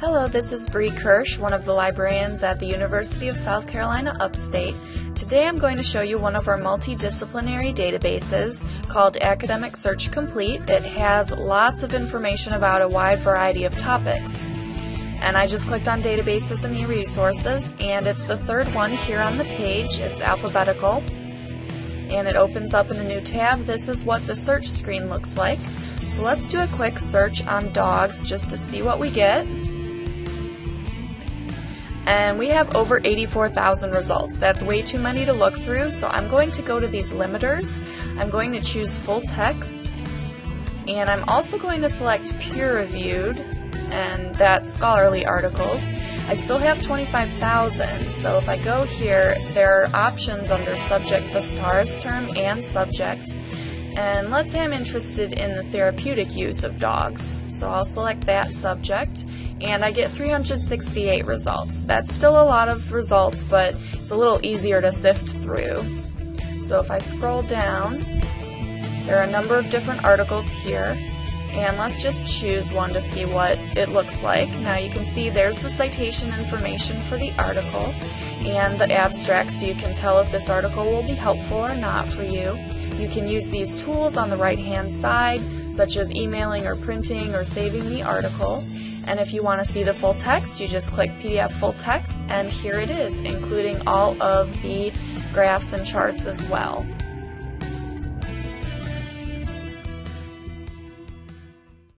Hello, this is Bree Kirsch, one of the librarians at the University of South Carolina Upstate. Today I'm going to show you one of our multidisciplinary databases called Academic Search Complete. It has lots of information about a wide variety of topics. And I just clicked on databases and e-resources and it's the third one here on the page. It's alphabetical and it opens up in a new tab. This is what the search screen looks like. So let's do a quick search on dogs just to see what we get and we have over 84,000 results. That's way too many to look through, so I'm going to go to these limiters. I'm going to choose full text, and I'm also going to select peer reviewed, and that's scholarly articles. I still have 25,000, so if I go here, there are options under subject thesaurus term and subject. And let's say I'm interested in the therapeutic use of dogs. So I'll select that subject and I get 368 results. That's still a lot of results, but it's a little easier to sift through. So if I scroll down, there are a number of different articles here, and let's just choose one to see what it looks like. Now you can see there's the citation information for the article and the abstract so you can tell if this article will be helpful or not for you. You can use these tools on the right hand side, such as emailing or printing or saving the article. And if you want to see the full text, you just click PDF full text, and here it is, including all of the graphs and charts as well.